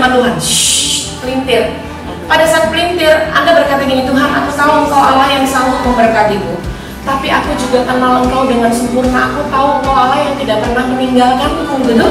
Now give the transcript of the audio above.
nama Tuhan. Shh, pelintir. Pada saat pelintir, Anda berkata gini, Tuhan, aku tahu Engkau Allah yang sanggup memberkatiku. Tapi aku juga kenal Engkau dengan sempurna. Aku tahu Engkau Allah yang tidak pernah meninggalkanku, gitu.